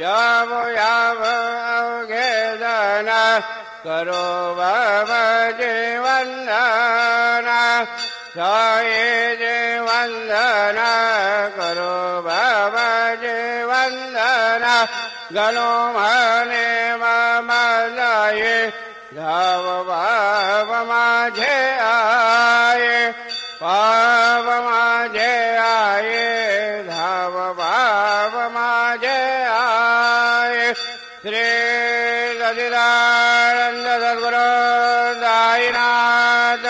यम यम अवघेदन करो भव जीवंदन साये जीवंदन करो भव जीवंदन गणो मने मम लये धाव माझे आए। पाव श्री सदिदानन्द सद्गुर दानाथ